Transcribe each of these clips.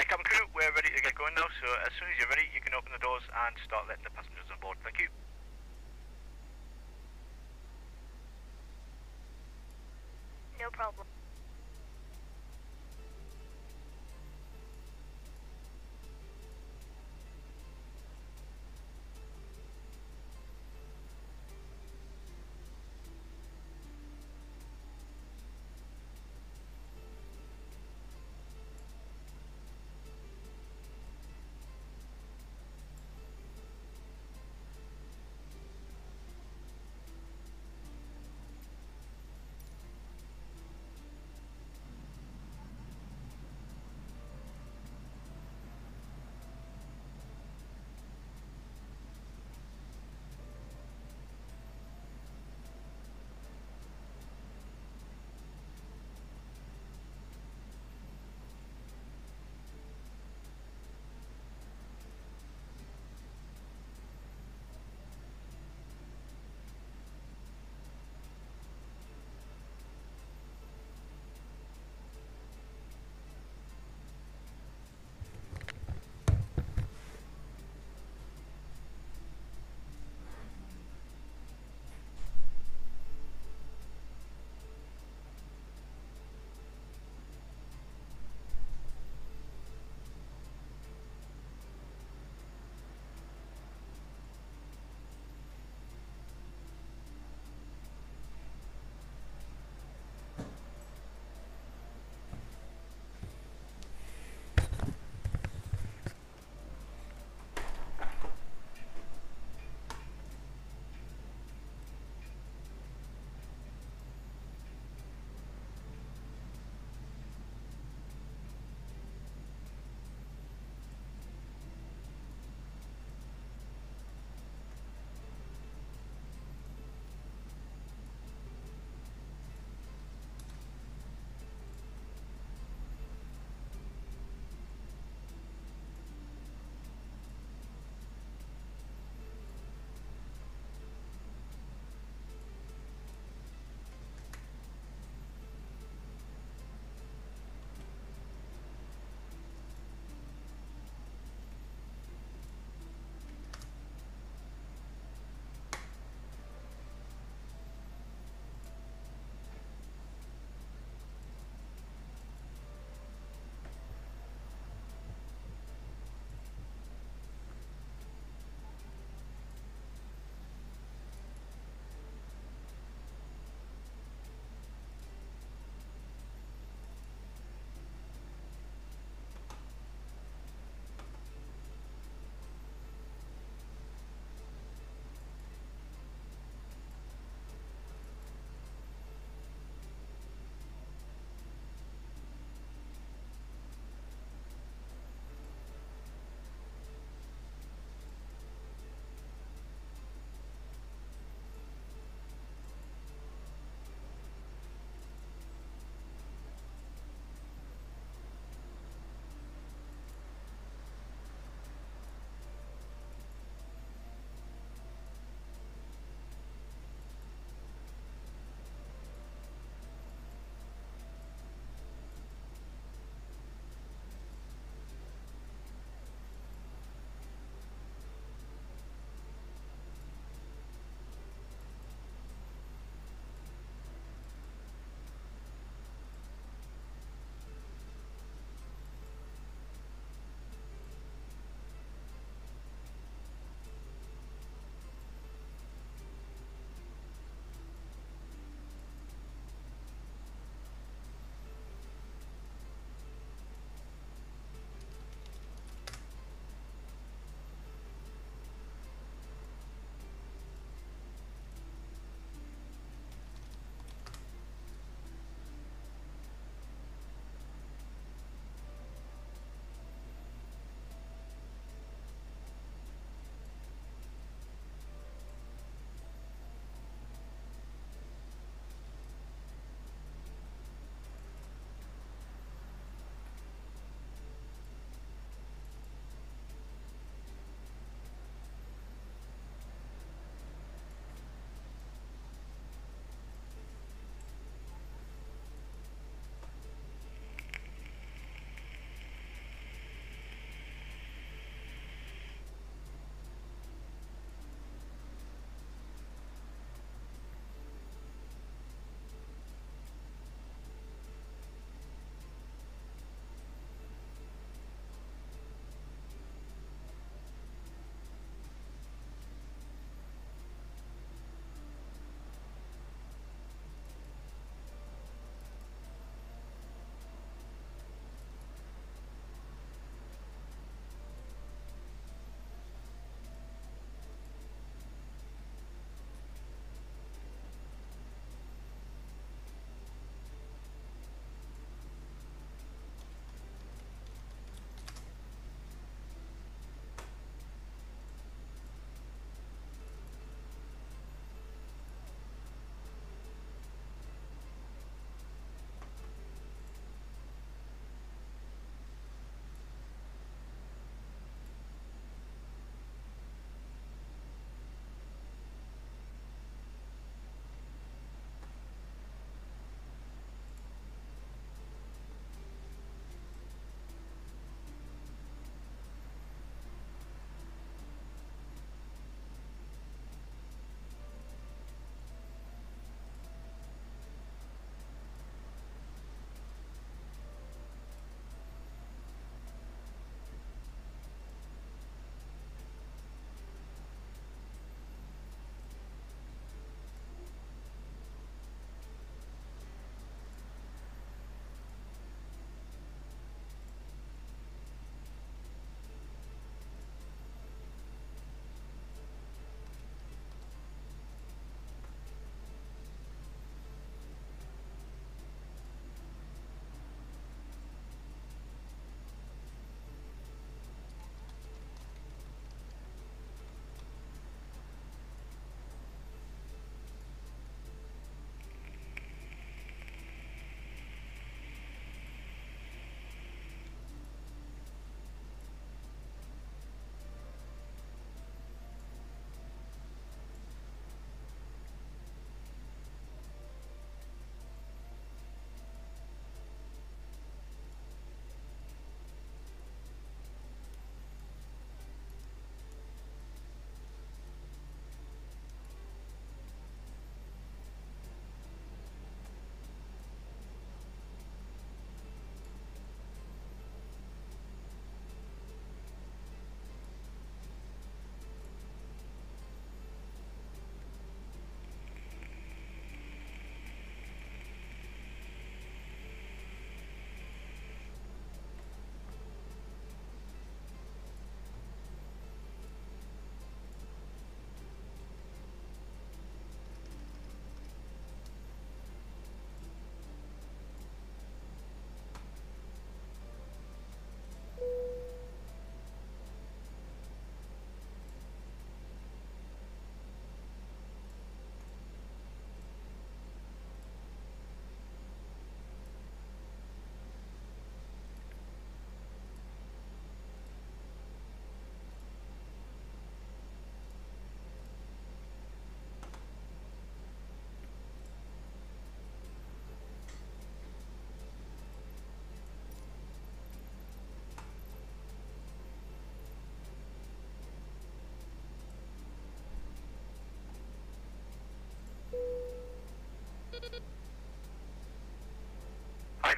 I crew, we're ready to get going now, so as soon as you're ready, you can open the doors and start letting the passengers on board. Thank you.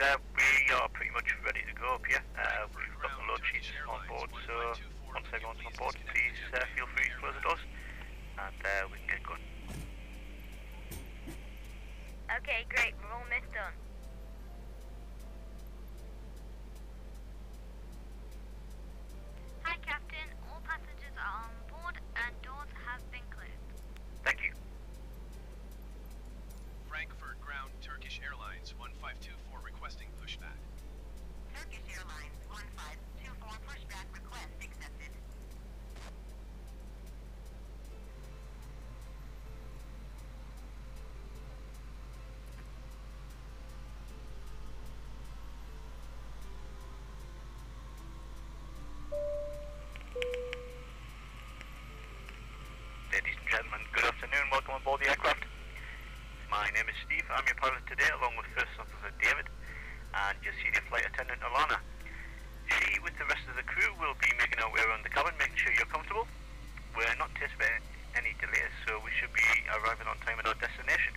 Uh, we are pretty much ready to go up here. Uh, we've got the load sheets on board, so once everyone's on board, please uh, feel free to close the doors and uh, we can get going. Okay, great. We're almost done. Afternoon. Welcome on board the aircraft. My name is Steve. I'm your pilot today, along with First Officer David and your senior flight attendant Alana. She, with the rest of the crew, will be making our way around the cabin, making sure you're comfortable. We're not anticipating any delays, so we should be arriving on time at our destination.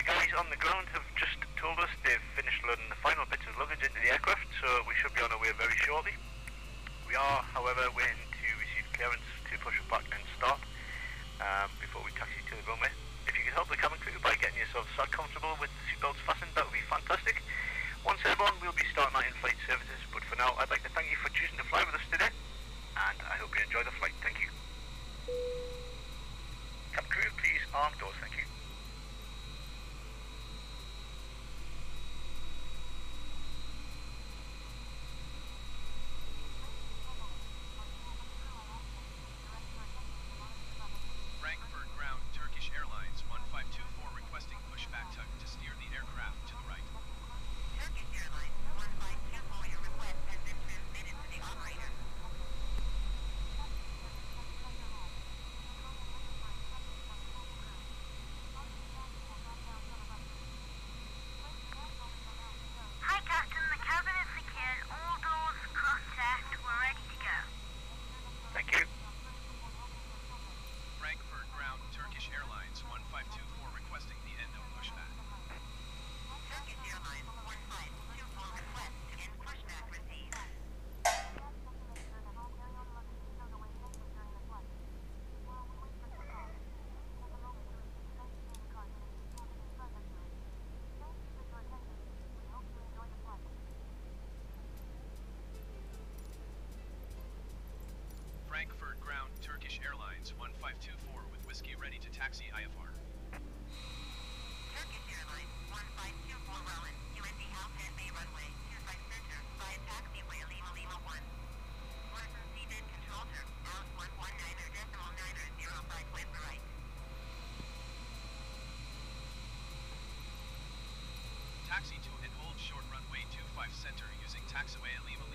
The guys on the ground have just told us they've finished loading the final bits of luggage into the aircraft, so we should be on our way very shortly. We are, however, waiting to receive clearance to push back and start um, before we taxi to the runway. If you could help the crew by getting yourself sat comfortable with the seatbelts fastened, that would be fantastic. Once airborne, we'll be starting our in-flight services, but for now, I'd like to thank you for choosing to fly with us today, and I hope you enjoy the flight. Thank you. Cabin crew, please arm doors. Thank you. Frankfurt ground Turkish Airlines 1524 requesting pushback tug to steer the aircraft to the right. Turkish Airlines 1524 your request has been transmitted to the operator. Hi, Captain. The cabin is secured. All doors cross-checked. We're ready to go. Thank you. Frankfurt ground Turkish Airlines 1524 requesting the end of pushback. Turkish Airlines 1524 request to end pushback received. Frankfurt ground Turkish Airlines 1524 whiskey ready to taxi IFR. Turkish Airlines 1524 Rowan, UND Alpine Bay Runway, 25 Center, via taxiway Lima Lima 1. One seated control term, out 119er decimal 9er 05 wind right. Taxi to and hold short runway 25 center using taxiway Lima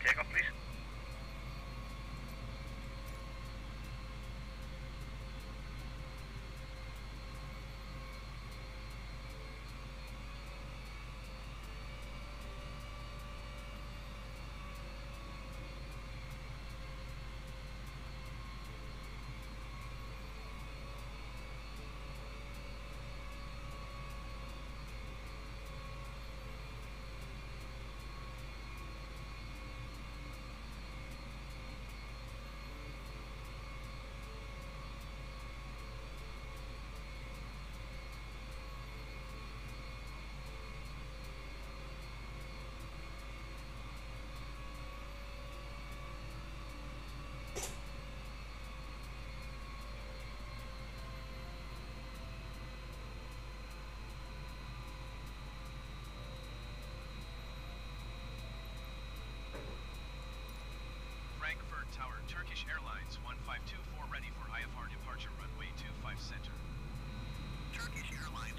takeoff, please? Tower, Turkish Airlines 1524 ready for IFR departure runway 25 center. Turkish Airlines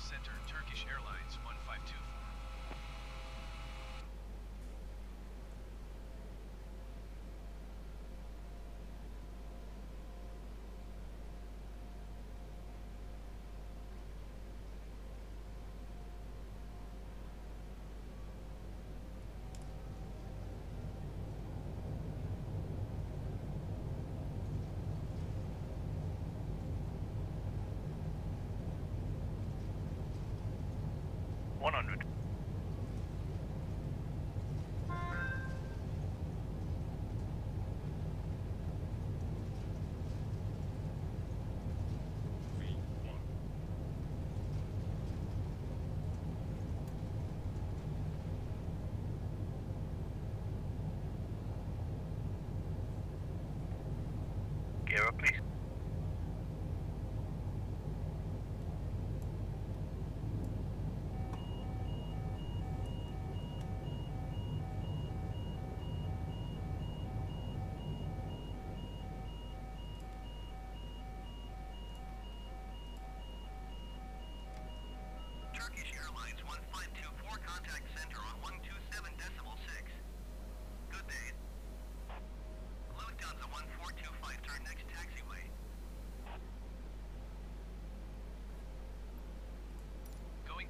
Center Turkish Airlines 15. 100.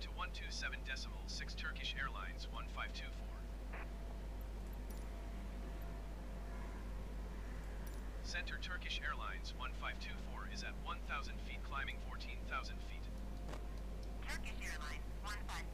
to 127 decimal 6 Turkish Airlines 1524. Center Turkish Airlines 1524 is at 1,000 feet climbing 14,000 feet. Turkish Airlines 1524.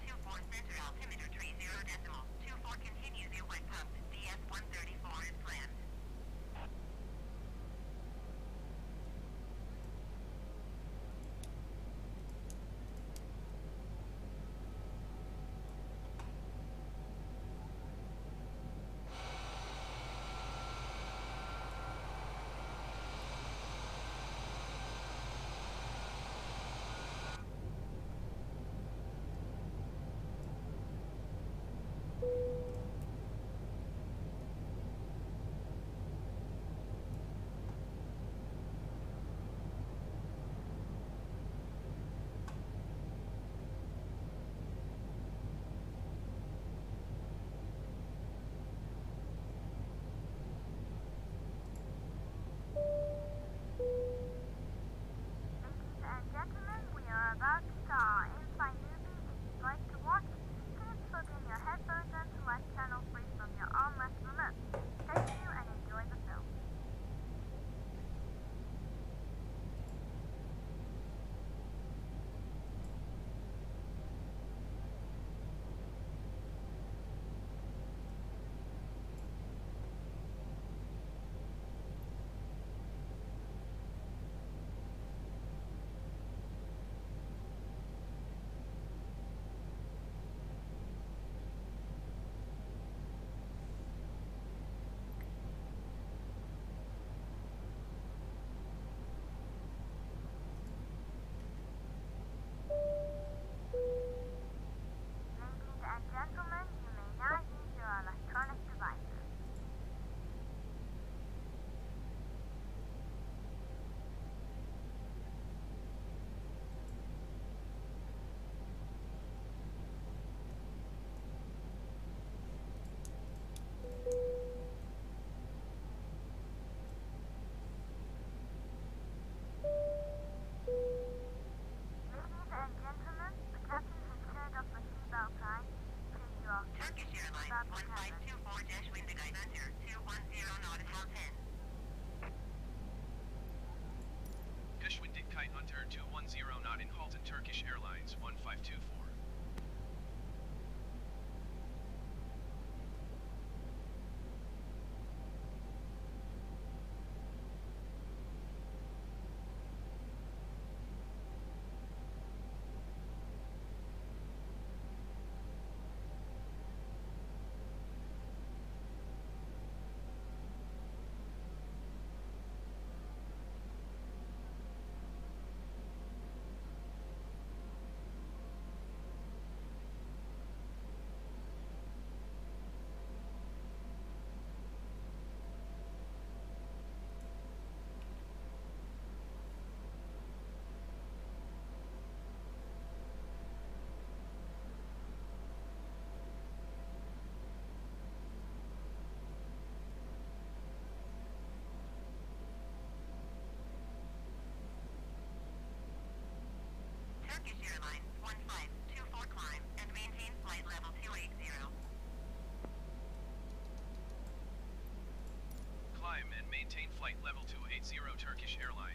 Zero Turkish Airlines.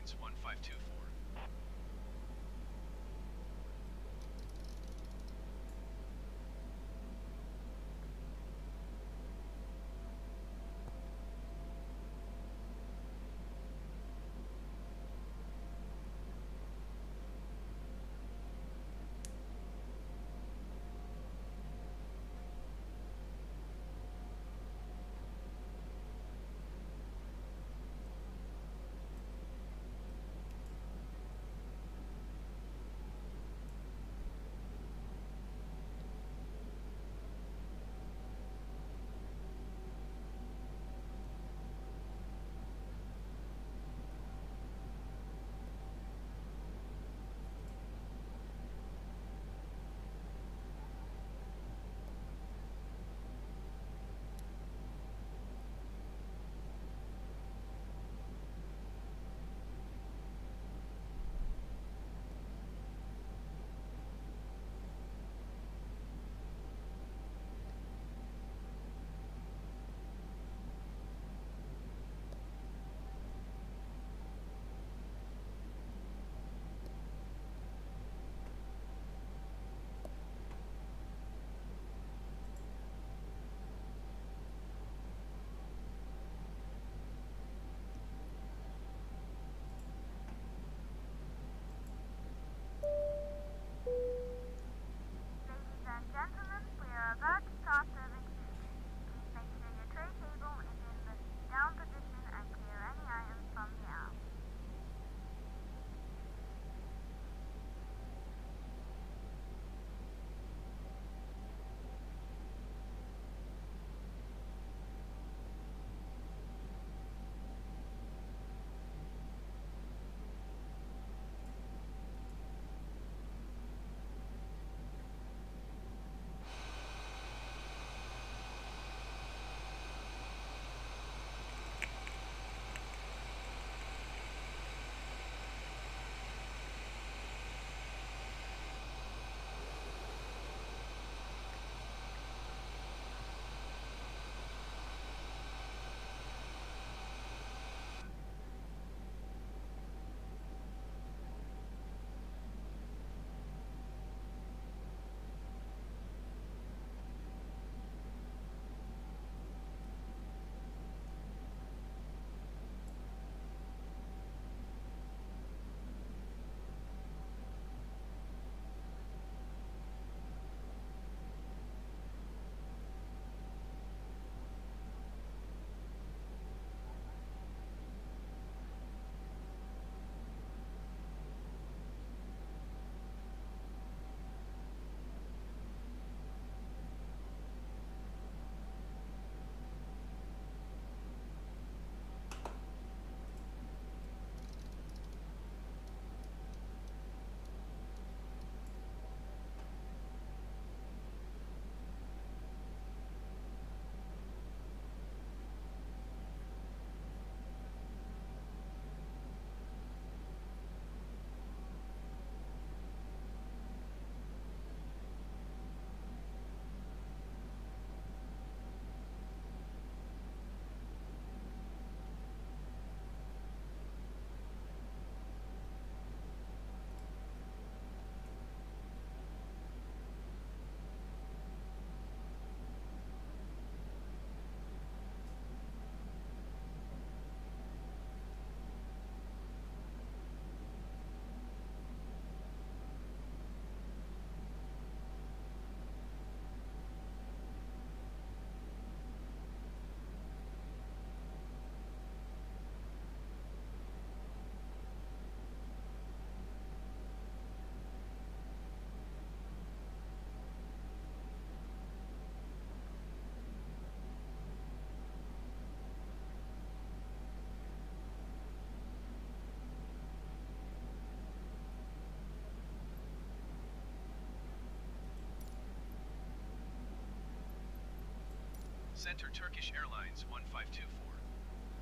Center Turkish Airlines 1524.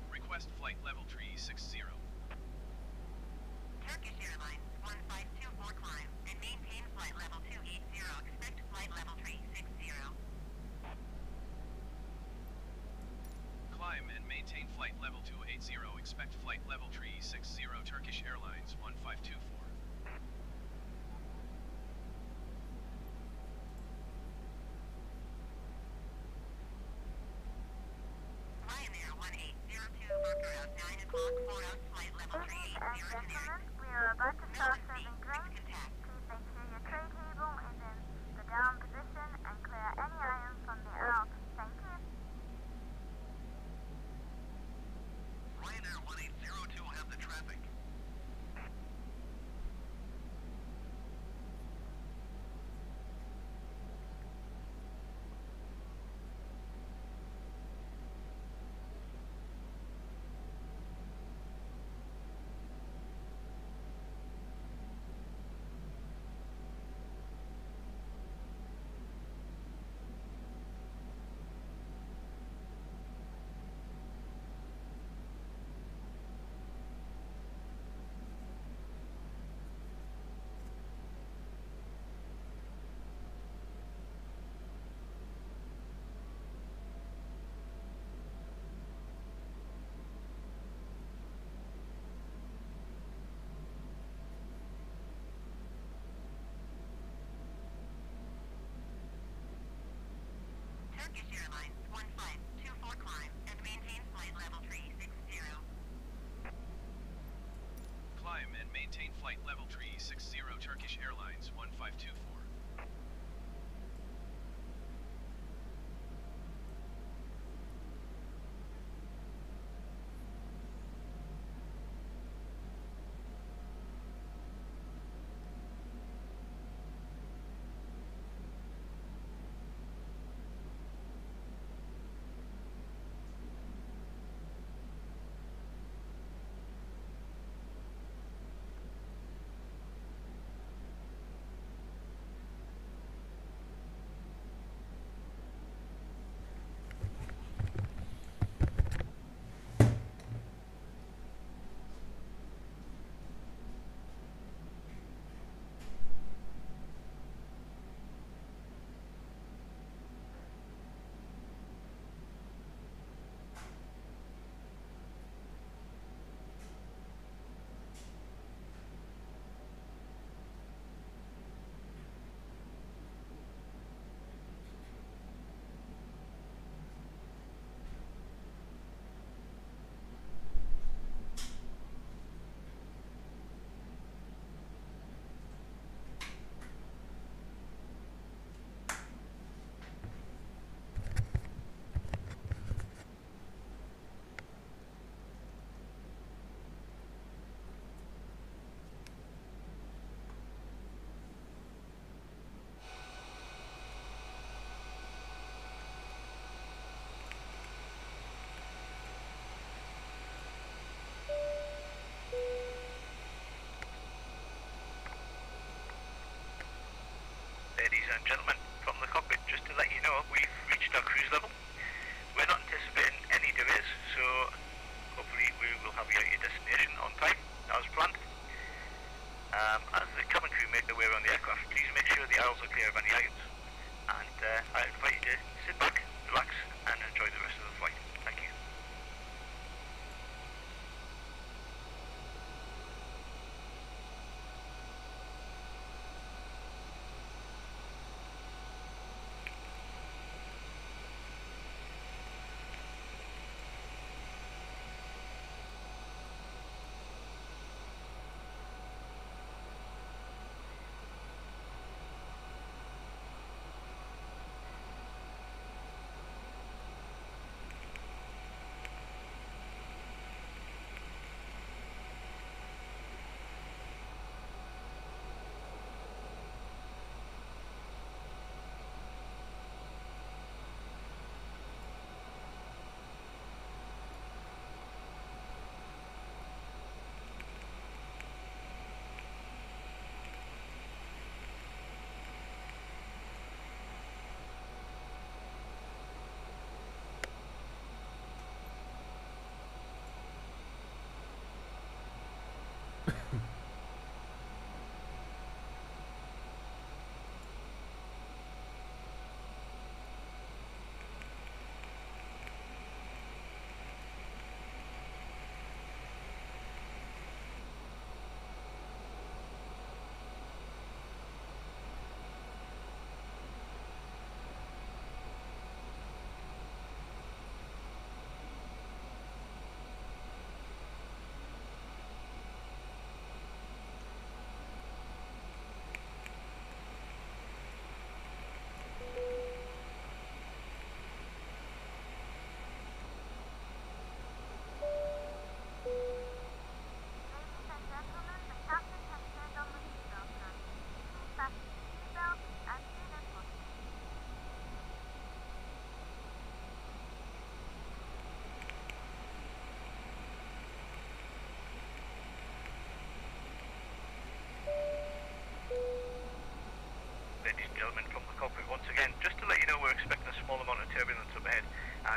Request flight level 360. Turkish Airlines 1524 climb and maintain flight level 280. Expect flight level 360. Climb and maintain flight level 280. Expect flight level 360 Turkish Airlines 1524. gentlemen.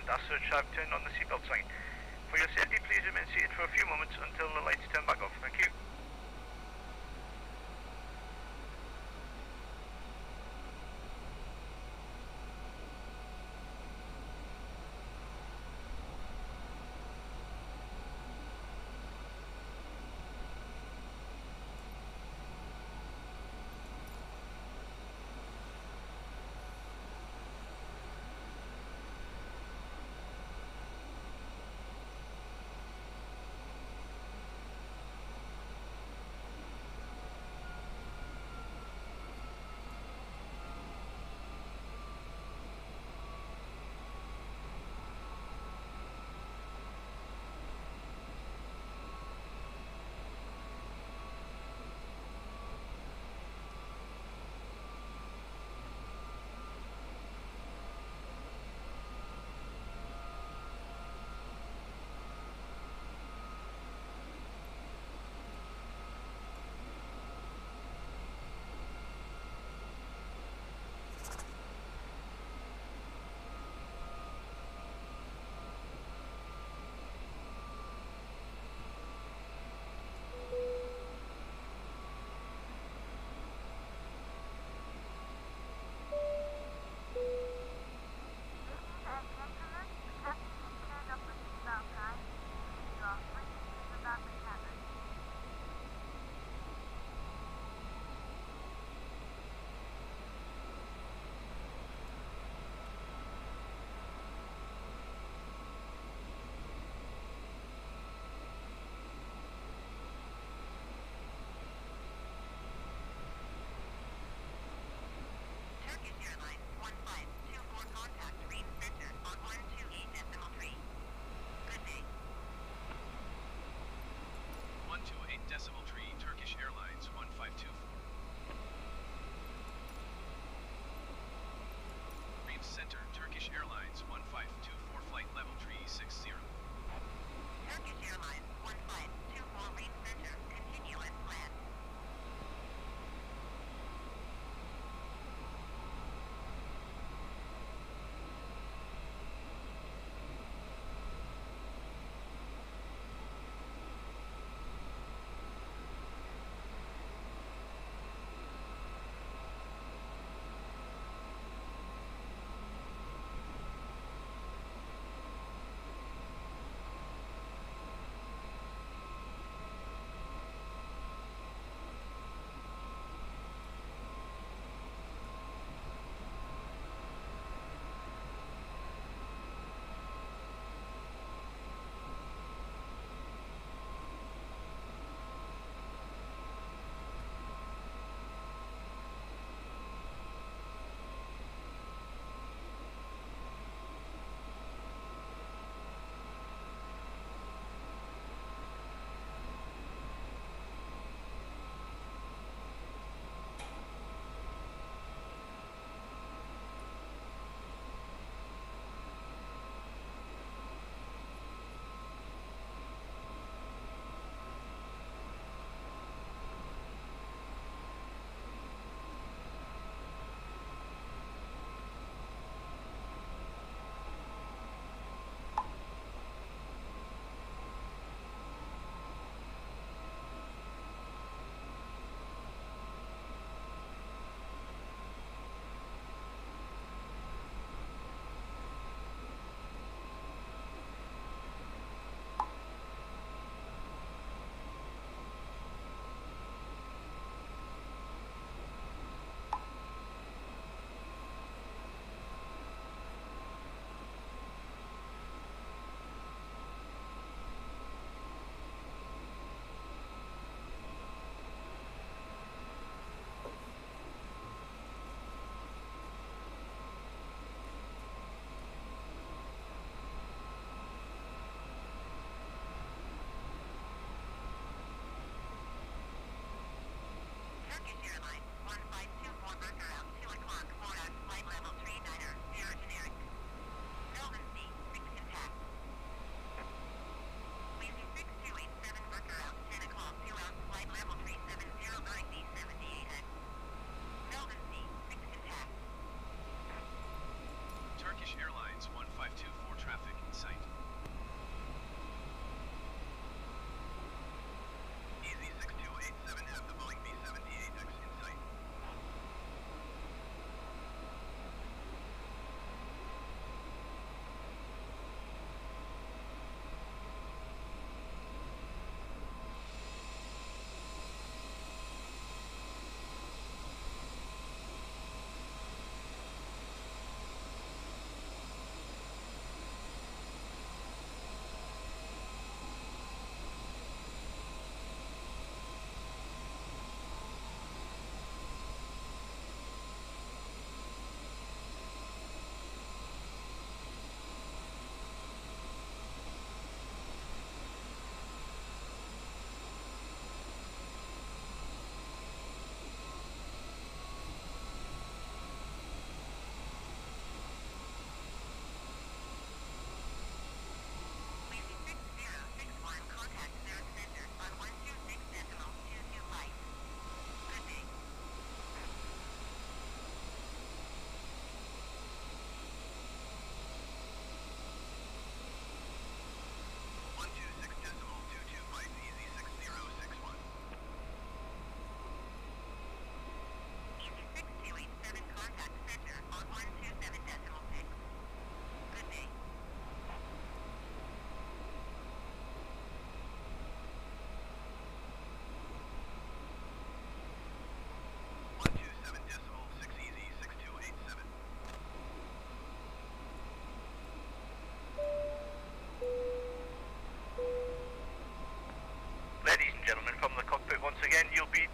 Passengers have turned on the seatbelt sign. For your safety, please remain seated for a few moments until the lights turn back off. Thank you. 660. Turkish Airlines.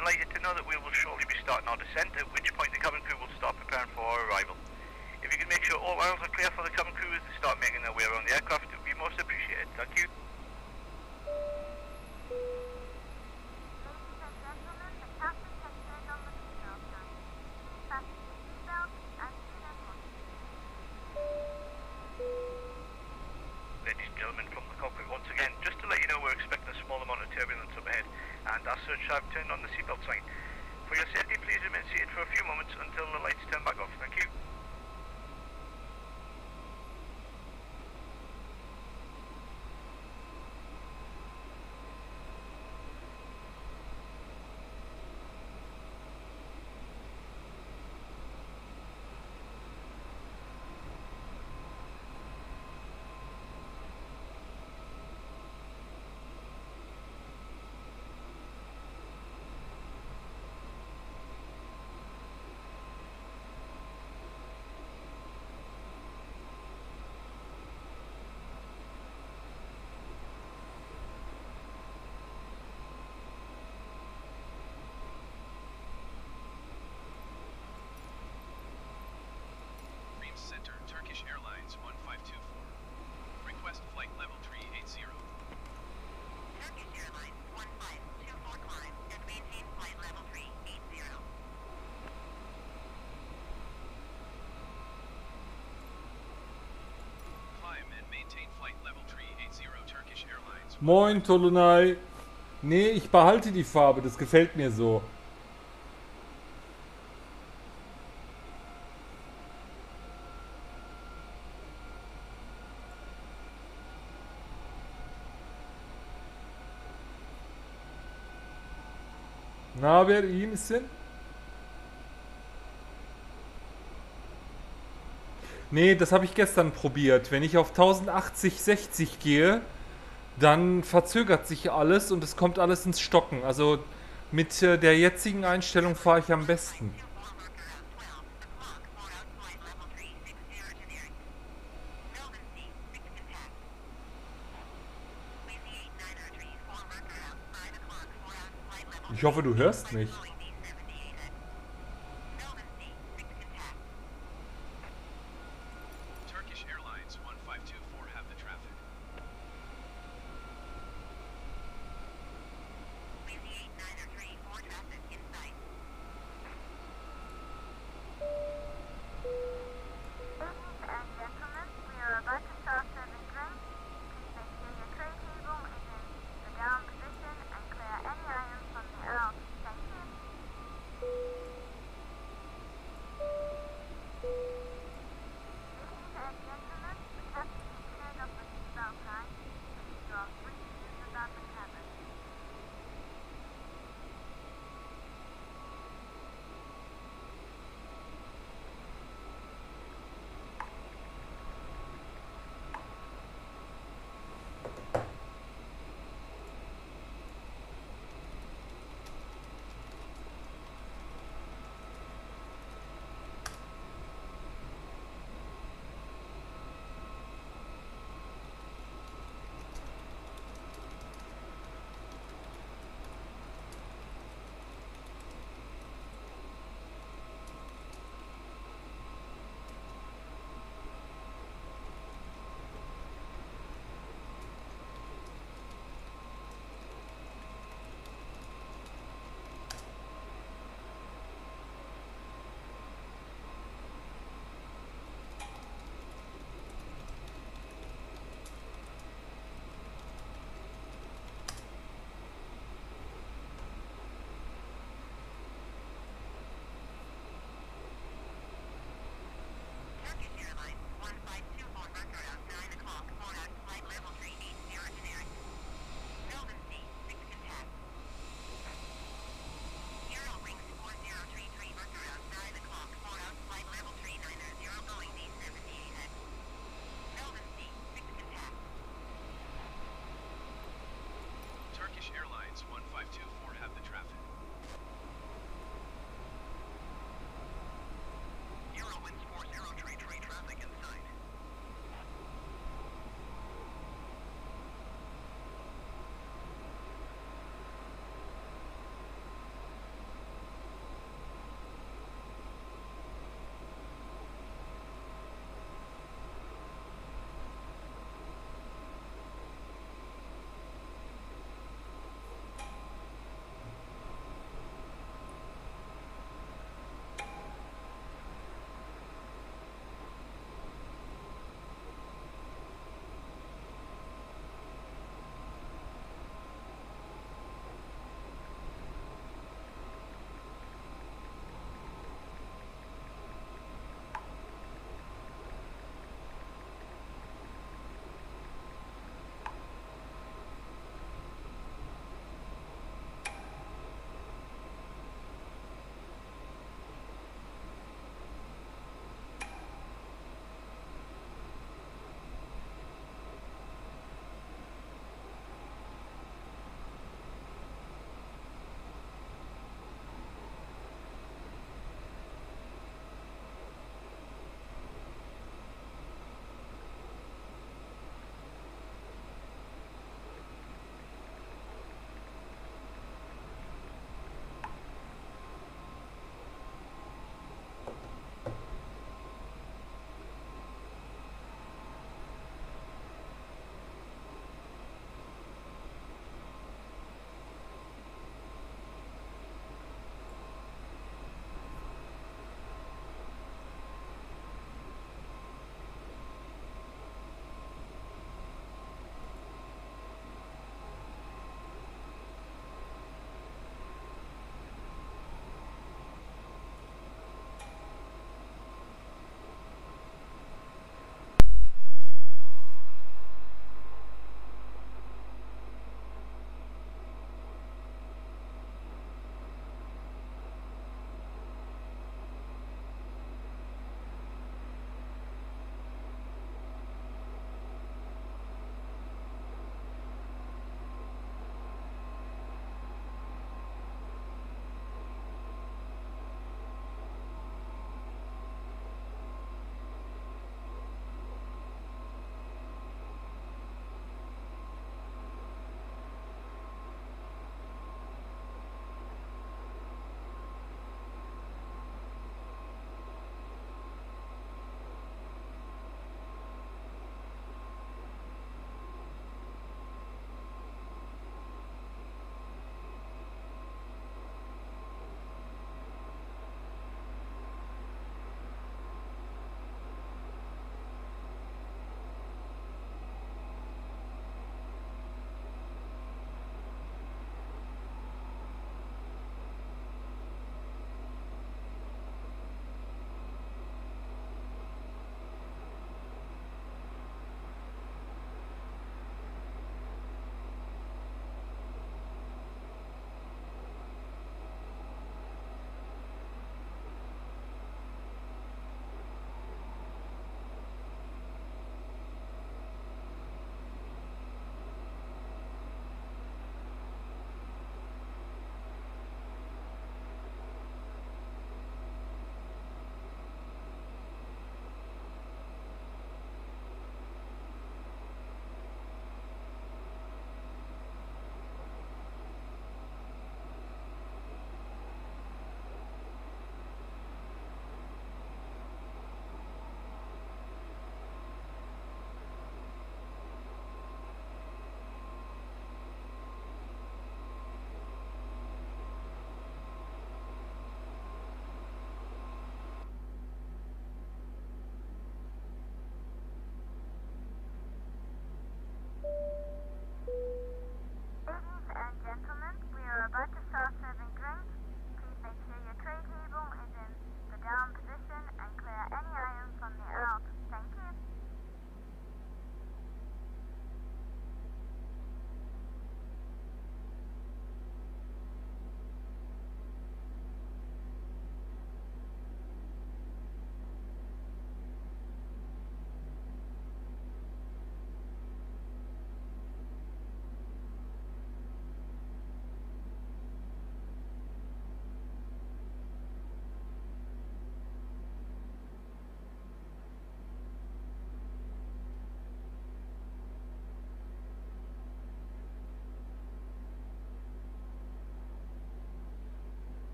Delighted to know that we will shortly be starting our descent, at which point the cabin crew will start preparing for our arrival. If you could make sure all aisles are clear for the cabin crew as they start making their way around the aircraft, it would be most appreciated. Thank you. Moin, Tolunai. Nee, ich behalte die Farbe, das gefällt mir so. Ne haber, iyi misin? Nee, das habe ich gestern probiert. Wenn ich auf 1080 60 gehe, dann verzögert sich alles und es kommt alles ins Stocken. Also mit äh, der jetzigen Einstellung fahre ich am besten. Ich hoffe, du hörst mich.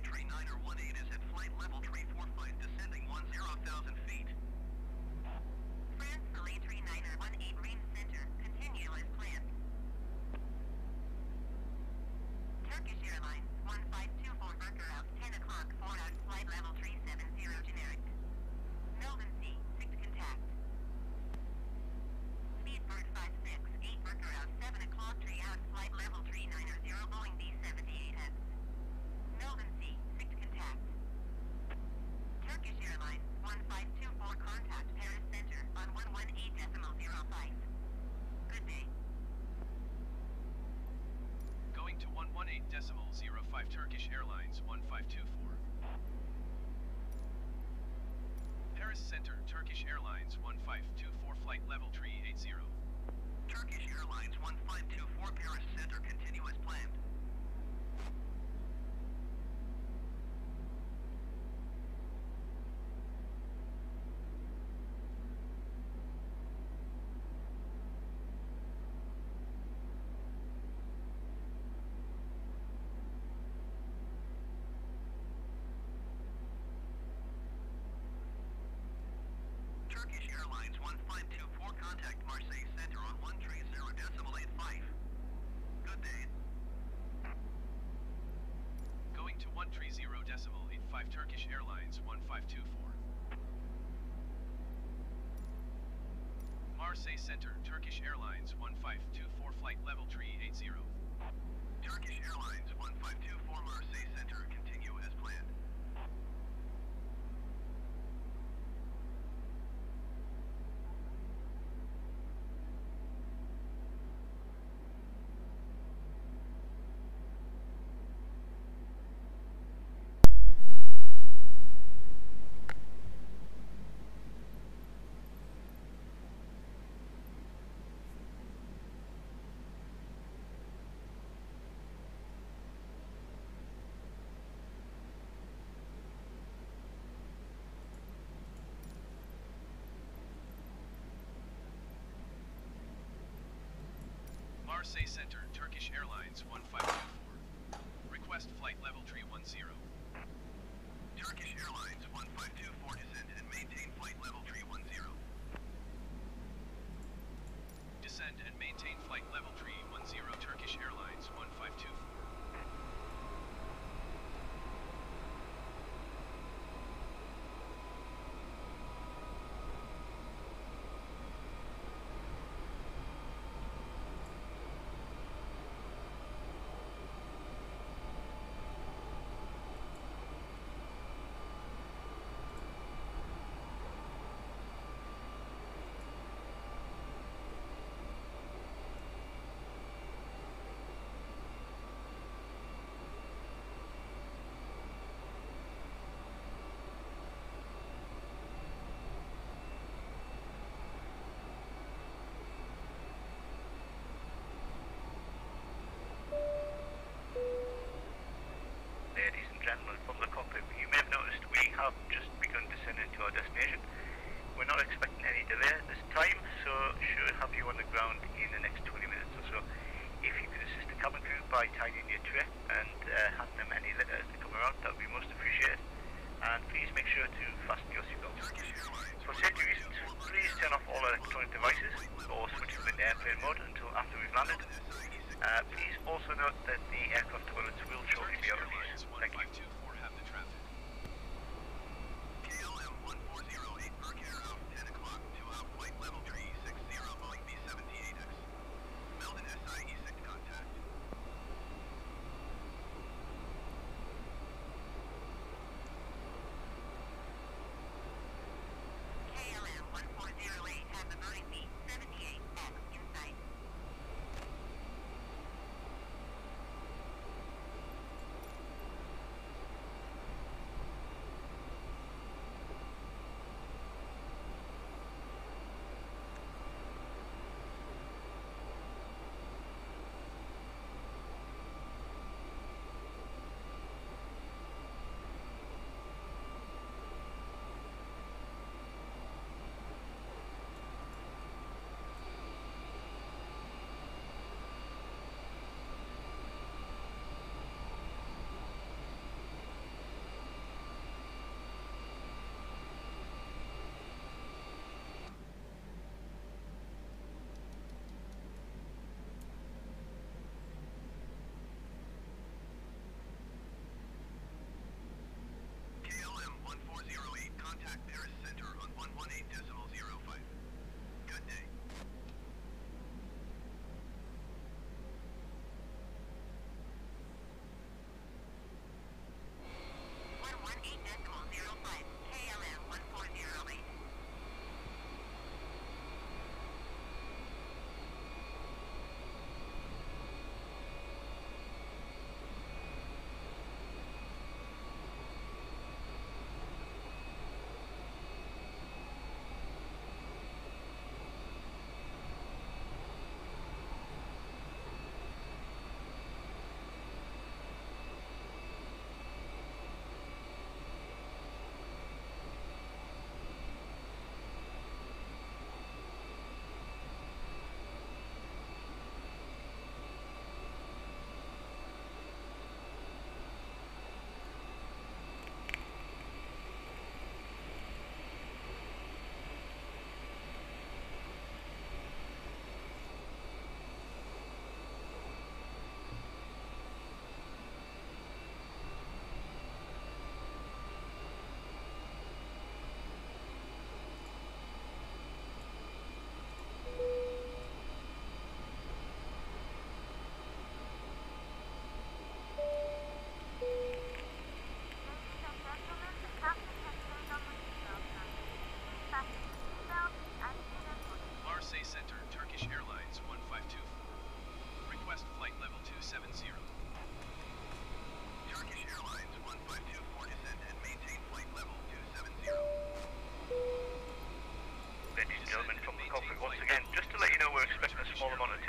Tree 918 is at flight level tree 45, descending 10,000 feet. France Philly 3918 Green Center, continue as planned. Turkish Airlines 1524 Burger out 10 o'clock 4 out flight level 370 generic. Melbourne Sea 6 contact. Speedbird 568 Burger out 7 o'clock 3 out flight level 390 Boeing B78X. Melbourne Sea 6 contact. Turkish Airlines 1524 contact Paris Center on 118.05. Good day. Going to 118.05 Turkish Airlines 1524. Paris Center, Turkish Airlines 1524 flight level 380. Turkish Airlines 1524 Paris Center, continue as planned. Turkish Airlines 1524 contact Marseille Center on 130 decimal 85. Good day. Going to 130 decimal 85 Turkish Airlines 1524. Marseille Center, Turkish Airlines 1524 flight level tree 80. Turkish Airlines 1524 Marseille Center, continue as planned. Marseille Center, Turkish Airlines 1524. Request flight level 310. Turkish Airlines 1524 descend and maintain flight level tree 10. Descend and maintain flight level tree 10 Turkish Airlines 1524. Ladies and gentlemen from the cockpit, you may have noticed we have just begun descending to our destination. We're not expecting any delay at this time, so should have you on the ground in the next 20 minutes or so. If you could assist the cabin crew by tidying your tray and uh, handing them any litter as they come around, that would be most appreciated. And please make sure to fasten your seatbelts. For safety reasons, please turn off all electronic devices or switch them into airplane mode until after we've landed.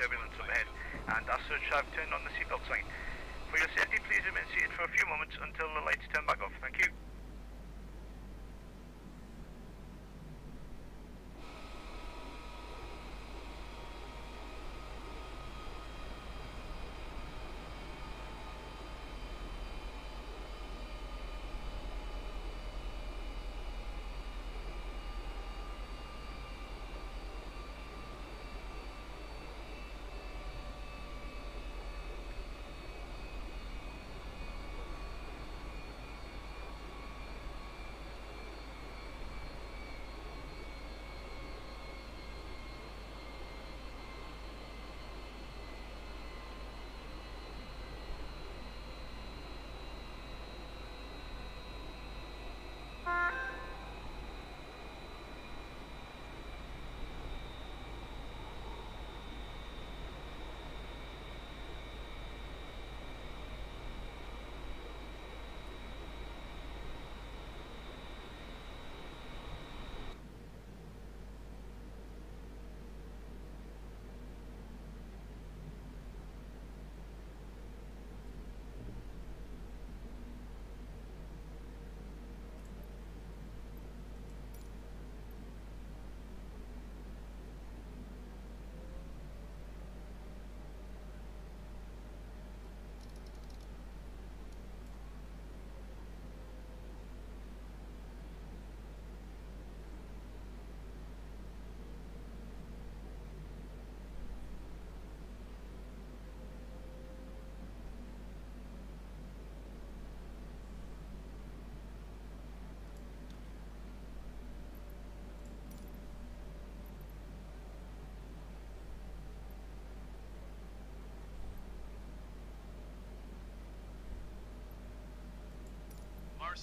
Turbulence overhead, and our search have turned on the seatbelt sign. For your safety, please remain seated for a few moments until the lights turn back off. Thank you.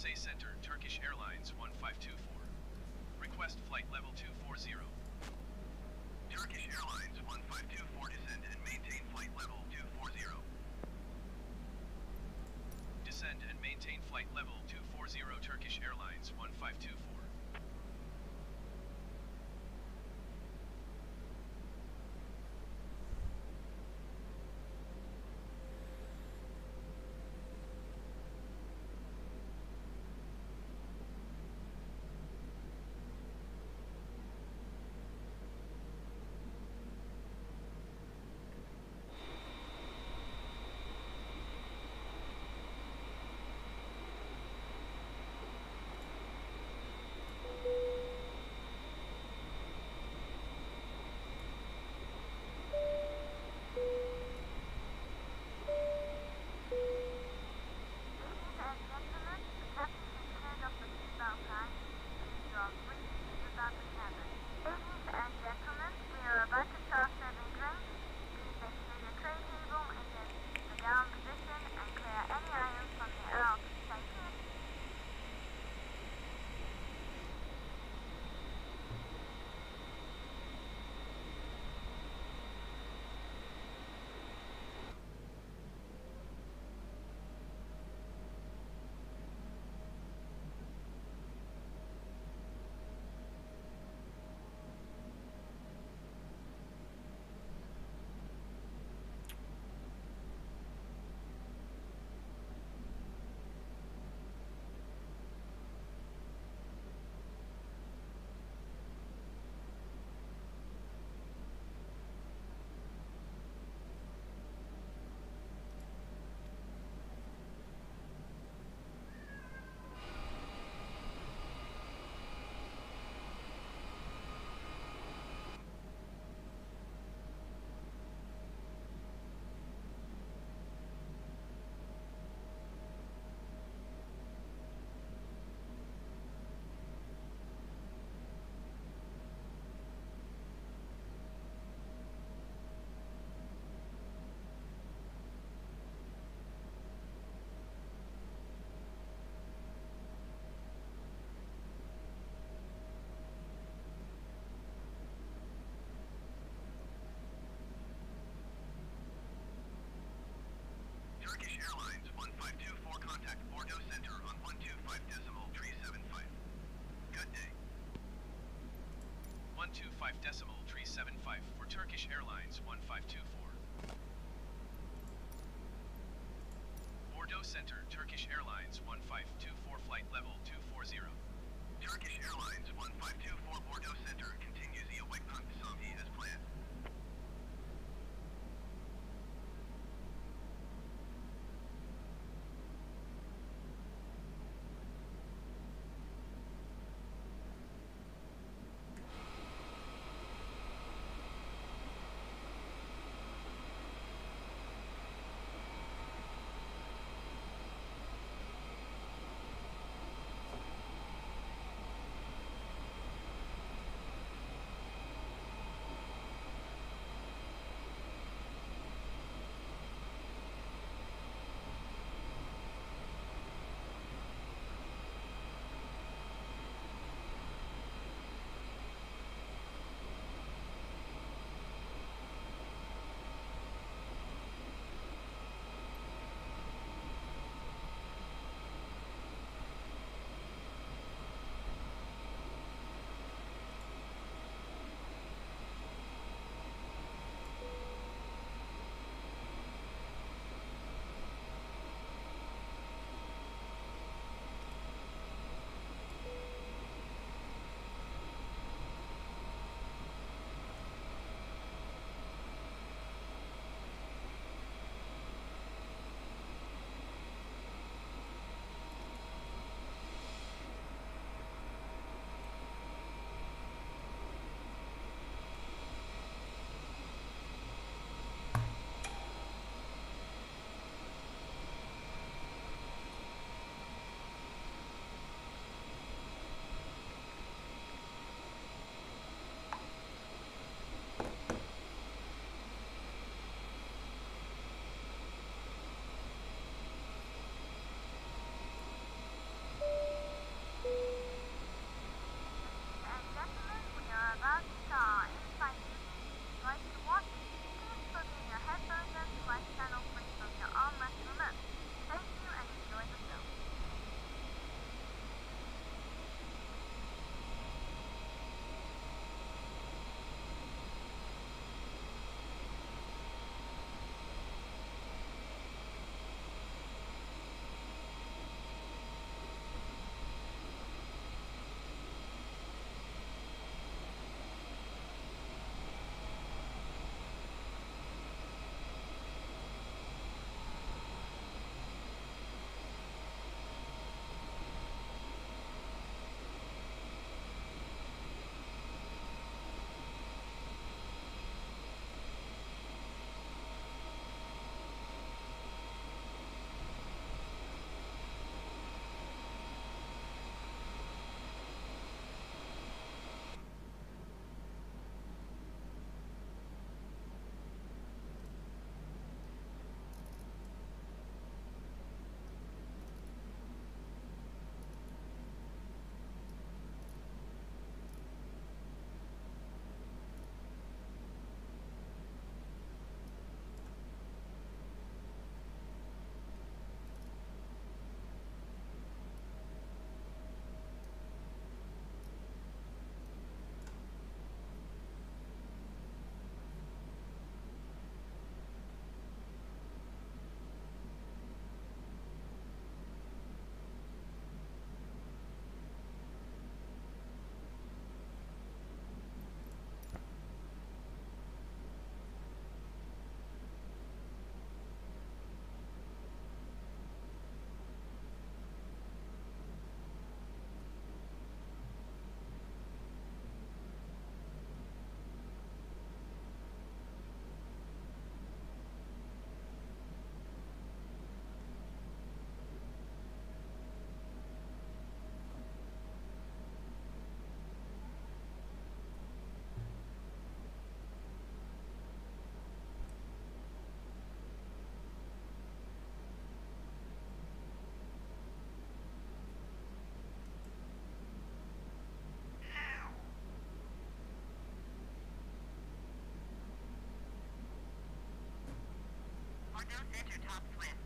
Marseille Center, Turkish Airlines 1524. Request flight level 240. Turkish Airlines 1524 descend and maintain flight level 240. Descend and maintain flight level 240 Turkish Airlines 1524. 125 decimal 375 for Turkish Airlines 1524. Bordeaux Center, Turkish Airlines 1524 flight level 240. Turkish Airlines 1524 Bordeaux Brazil Center, top swim.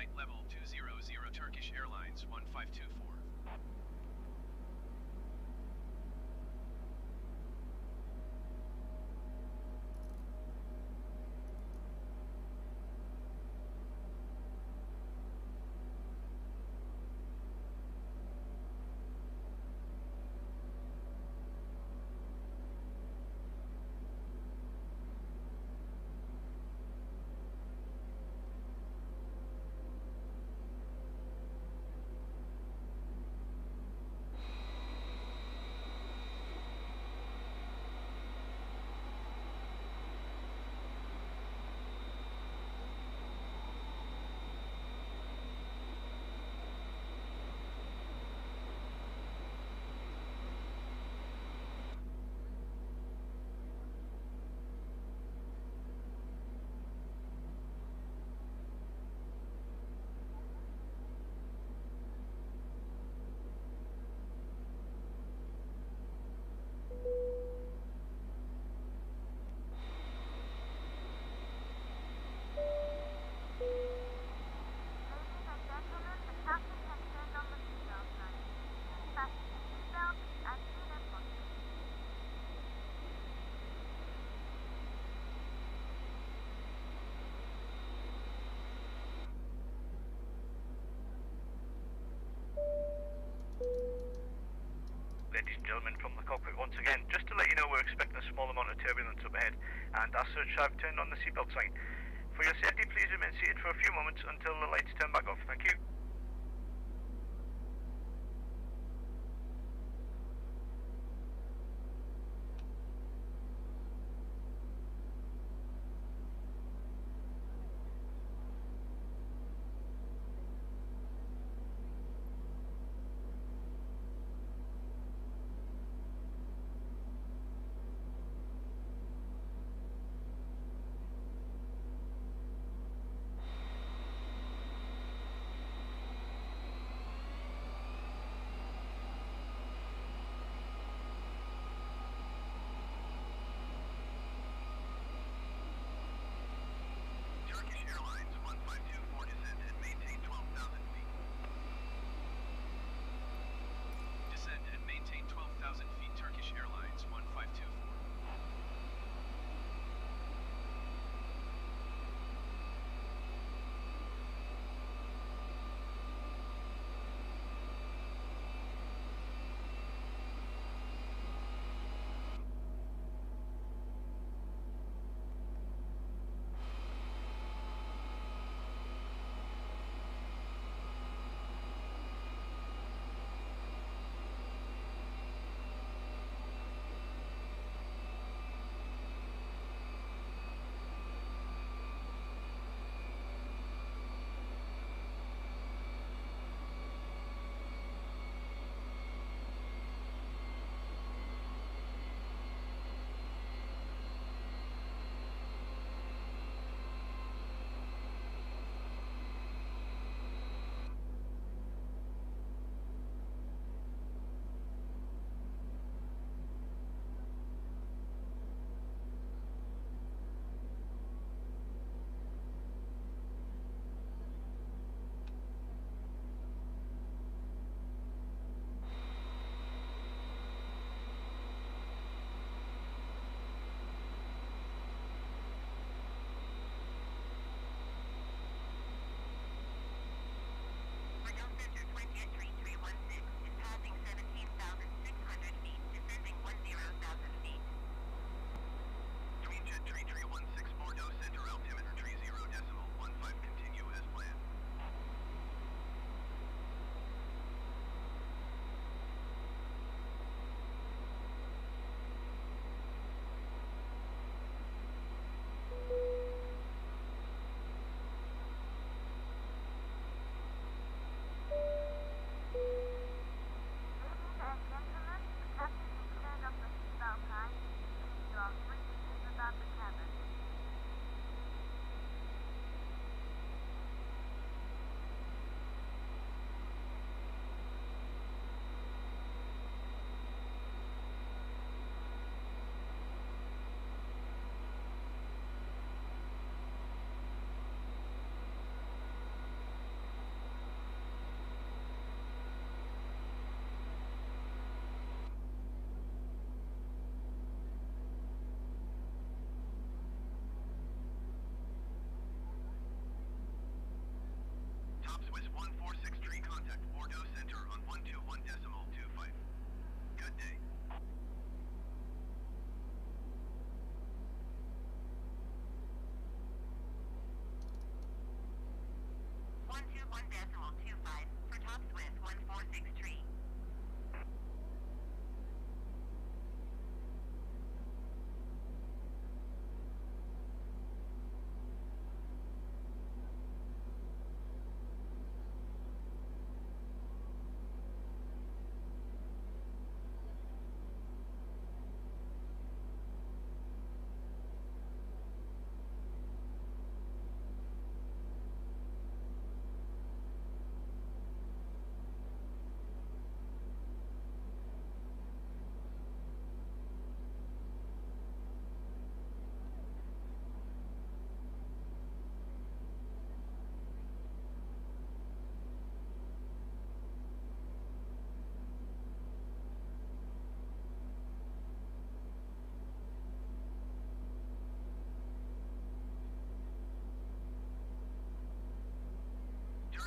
Flight level 200 Turkish Airlines 1524. Gentlemen from the cockpit once again, just to let you know we're expecting a small amount of turbulence up ahead, and as such I've turned on the seatbelt sign. For your safety please remain seated for a few moments until the lights turn back off. Thank you. One decimal two five for top Swift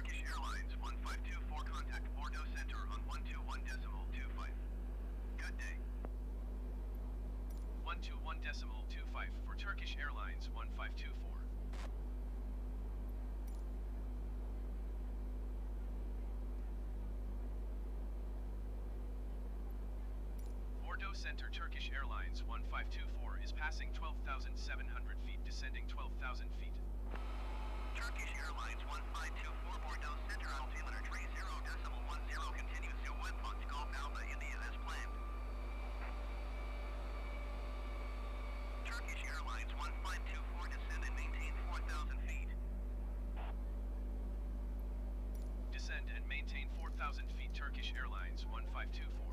Turkish Airlines 1524 contact Bordeaux Center on 121 decimal 25. Good day. 121 decimal 25 for Turkish Airlines 1524. Bordeaux Center Turkish Airlines 1524 is passing 12,700 feet, descending 12,000 feet. Turkish Airlines 1524 Bordeaux Center altimeter 30 decimal 10 continues to Windpunkt Golf Alpha India as planned. Turkish Airlines 1524 descend and maintain 4,000 feet. Descend and maintain 4,000 feet Turkish Airlines 1524.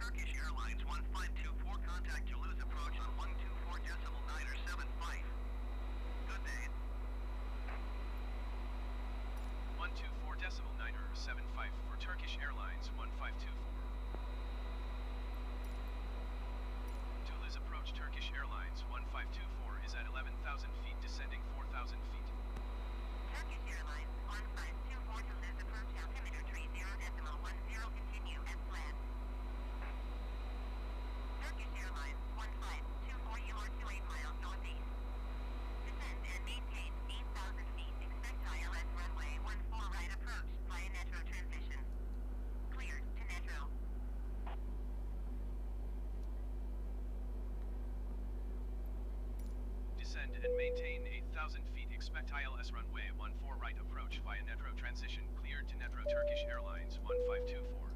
Turkish Airlines 1524 contact Toulouse approach on 124 decimal 9 or 75. Good day. 124 decimal 9 or 75 for Turkish Airlines 1524. Toulouse approach Turkish Airlines 1524 is at 11,000 feet, descending 4,000 feet. Turkish Airlines one five two four Toulouse approach altimeter three zero decimal one zero continue as planned. Turkish Airlines one five two four you are two eight miles northeast. Descend and maintain eight thousand feet. Expect ILS runway one four right approach via Netro transmission. Cleared to Netro. And maintain 8,000 feet. Expect ILS runway 14 right approach via Netro transition. Cleared to Netro Turkish Airlines 1524.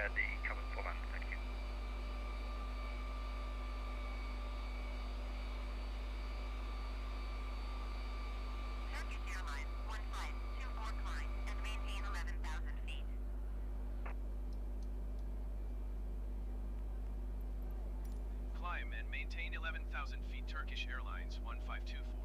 Uh, the. Thank you. Turkish Airlines 1524 climb and maintain 11,000 feet. Climb and maintain 11,000 feet Turkish Airlines 1524.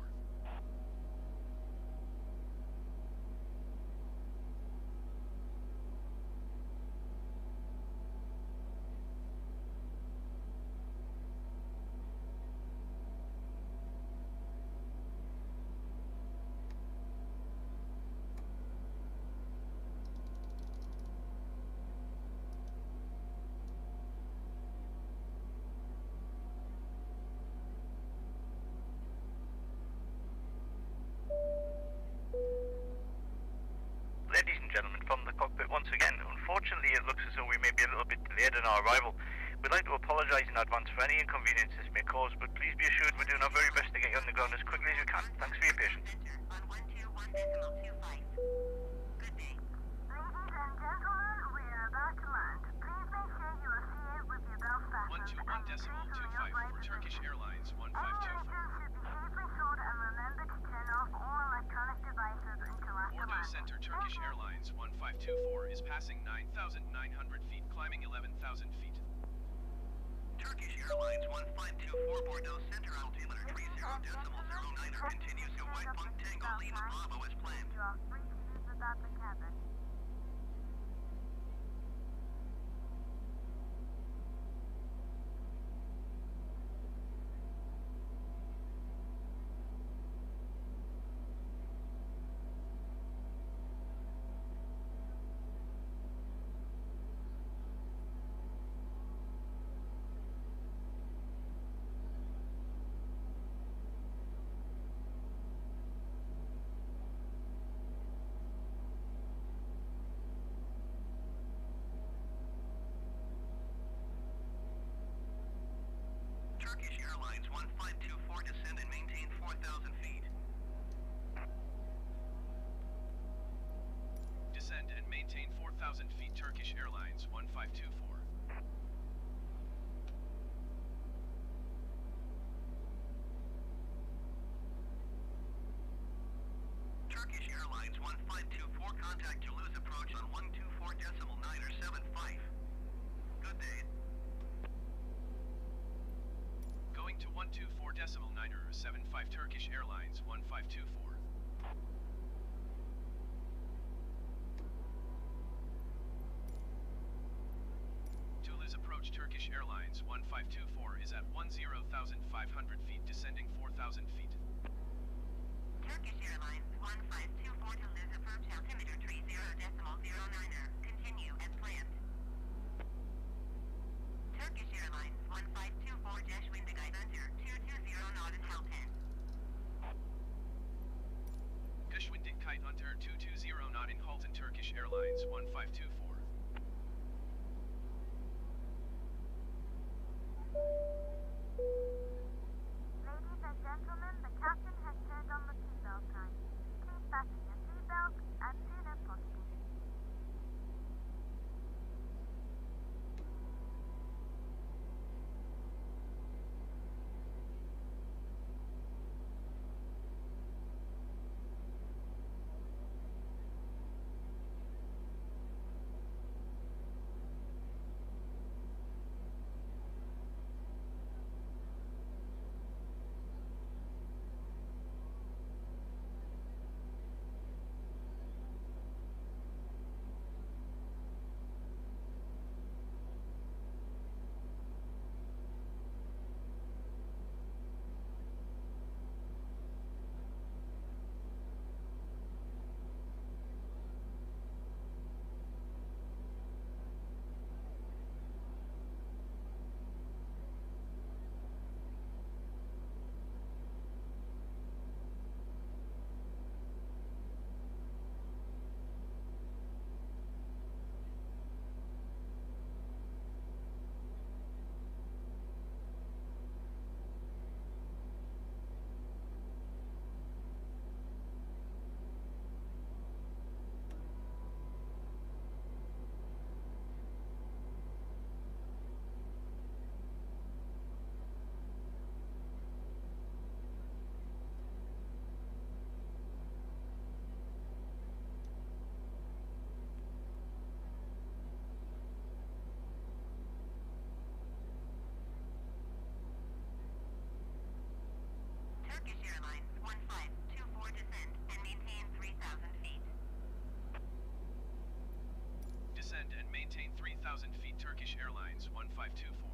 Unfortunately it looks as though we may be a little bit delayed in our arrival. We'd like to apologise in advance for any inconvenience this may cause, but please be assured we're doing our very best to get you on the ground as quickly as we can. Thanks for your patience. Center on 121.25. Good day. Ladies and gentlemen, we are about to land. Please make sure you are seated with your belt fastened. 121 decimal 25 for Turkish Airlines All 1524. engines should be safely stored and remember to turn off all electronic devices until after Ordo landing. Center Turkish Airlines 1524 is passing 9,900 feet, climbing 11,000 feet. Turkish Airlines 1524 Bordeaux Center altimeter 30 decimal 09er continues to white point Tango Lima Bravo as planned. You are free to use without the cabin. Turkish Airlines 1524 descend and maintain 4,000 feet. Descend and maintain 4,000 feet Turkish Airlines 1524. Turkish Airlines 1524 contact Toulouse approach on 124 decimal 9er 75. Good day. Going to 124 decimal 9er 75 Turkish Airlines 1524. Toulouse approach Turkish Airlines 1524 is at 10,500 feet, descending 4,000 feet. Turkish Airlines 1524 Toulouse approach altimeter 30 decimal 09er. Continue as planned. Turkish Airlines 1524 Geschwindigkeit unter 220 knot in Halten. Geschwindigkeit unter 220 knot in Halton Turkish Airlines 1524. Descend and maintain 3,000 feet. Descend and maintain 3,000 feet Turkish Airlines 1524.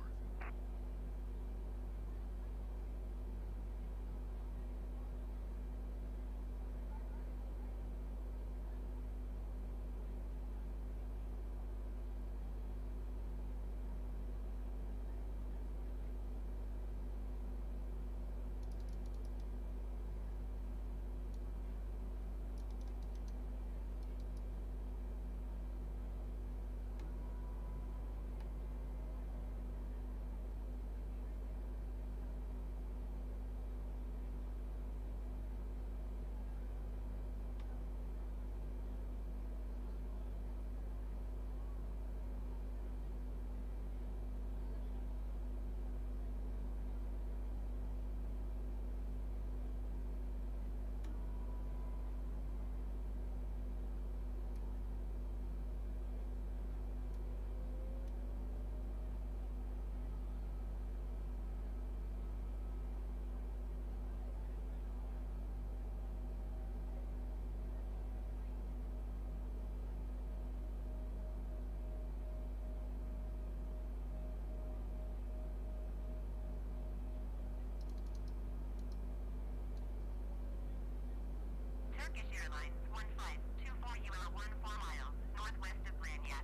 Turkish Airlines 1524 you are 14 miles northwest of Blagnac.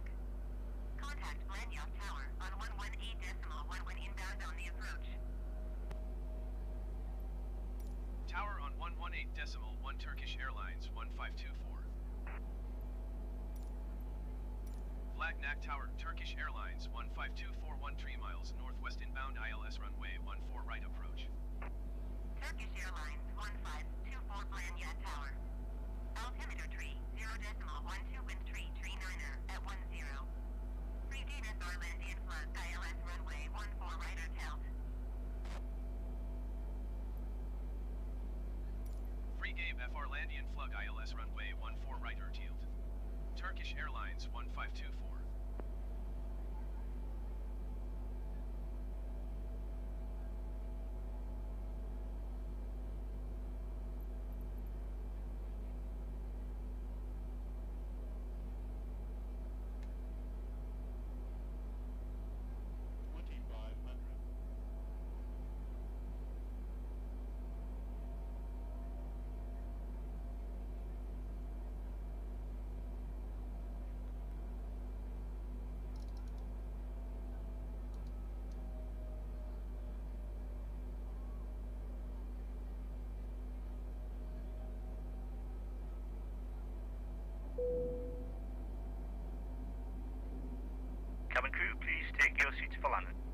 Contact Blagnac Tower on 118 decimal 11 inbound on the approach. Tower on 118 decimal 1 Turkish Airlines 1524. Blagnac Tower, Turkish Airlines 15241 3 miles northwest inbound ILS runway 14 right approach. Turkish Airlines 1524 Blagnac Tower. Altimeter tree 0 decimal 12 wind tree tree niner at 10. Free Venus Orlandian Flood ILS runway 14 right or tilt. Free Gabe FR Landian Flug ILS runway 14 right or tilt. Turkish Airlines 1524. Crew, please take your seats for landing.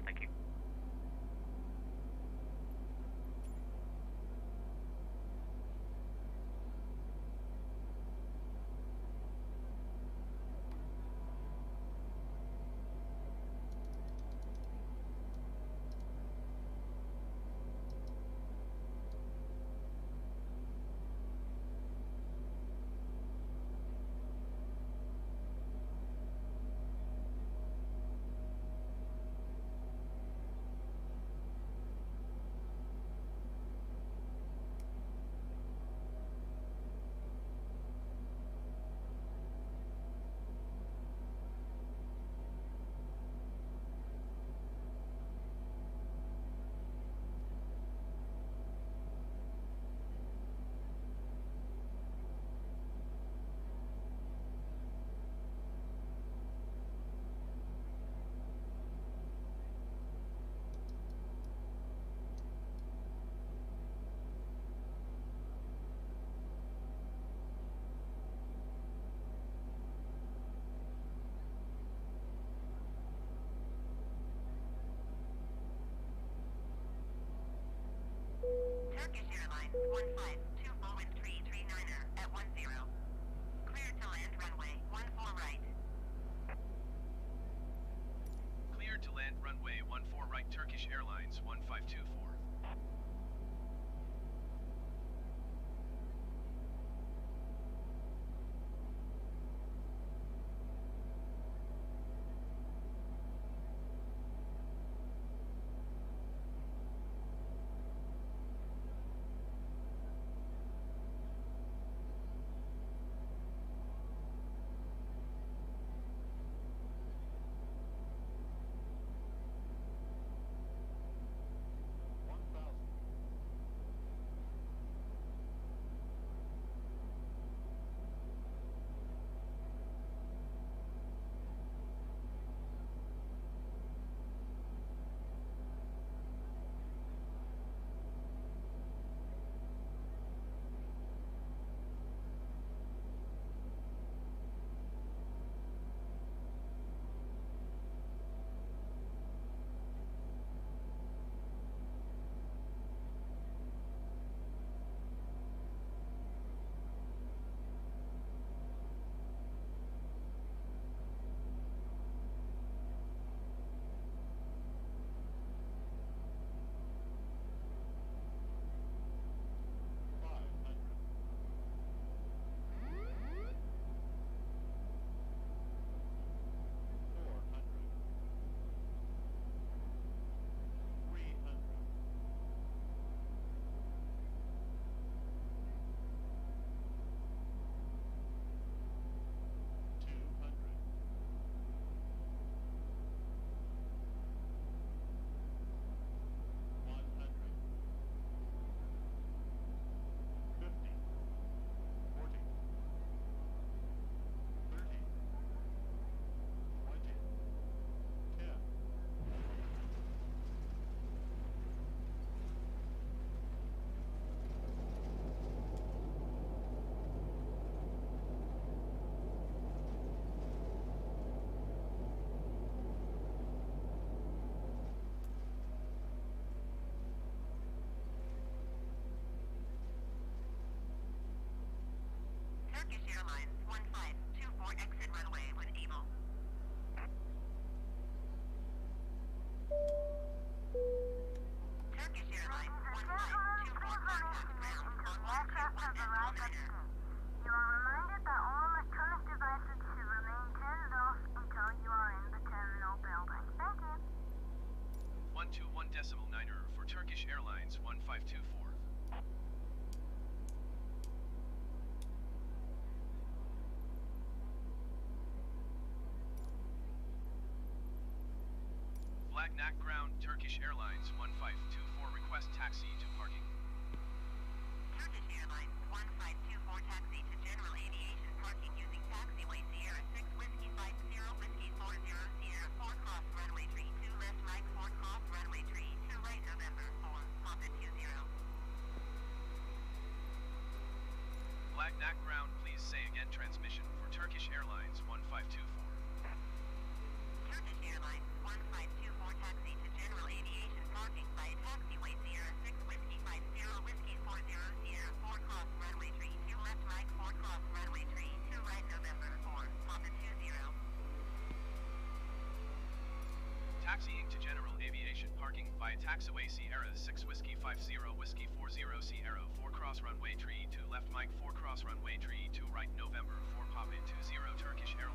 Runway 14 right. Land runway 14 Turkish Airlines 1524. Turkish Airlines 1524 exit runway when able. Turkish Airlines 1524 contact ground on aircraft has arrived at the Liner. gate. You are reminded that all electronic devices should remain turned off until you are in the terminal building. Thank you. 121 decimal niner for Turkish Airlines 1524. Blagnac Ground, Turkish Airlines 1524 request taxi to parking. Turkish Airlines 1524 taxi to General Aviation parking using taxiway Sierra 6 Whiskey 50 Whiskey 40 Sierra 4 cross runway tree 2 left Mike 4 cross runway tree 2 right November 4 Papa 20. Blagnac Ground, please say again transmission for Turkish Airlines 1524. Turkish Airlines 1524 taxi to General Aviation parking by taxiway Sierra 6 Whiskey 50 Whiskey 40 Sierra 4 cross runway tree 2 left Mike 4 cross runway tree 2 right November 4 Papa 20. Taxiing to General Aviation parking via taxiway Sierra 6 Whiskey 50 Whiskey 40 Sierra 4 cross runway tree 2 left Mike 4 cross runway tree 2 right November 4 Papa 20 Turkish Airlines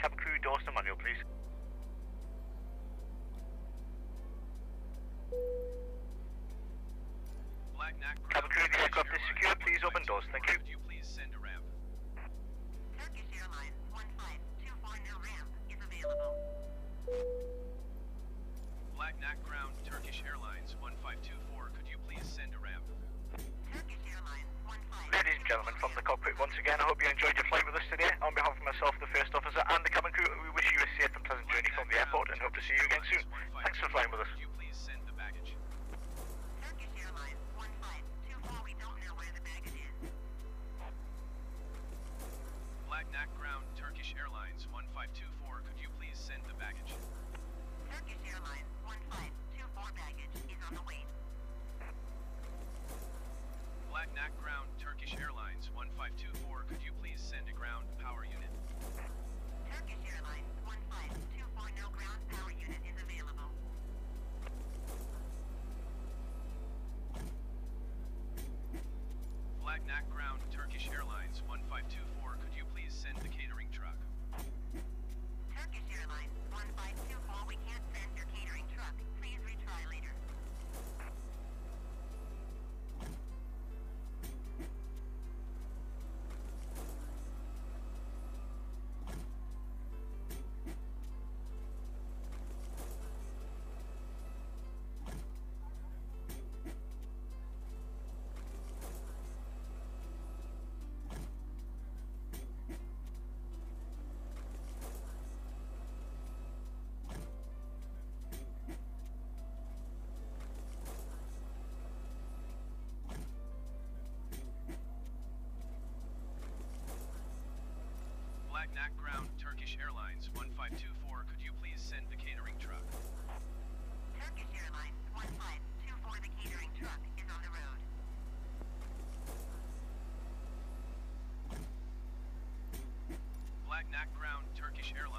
Cab crew Dawson manual, please. not great. Blagnac Ground, Turkish Airlines, 1524, could you please send the catering truck? Turkish Airlines, 1524, the catering truck is on the road. Black Ground, Turkish Airlines.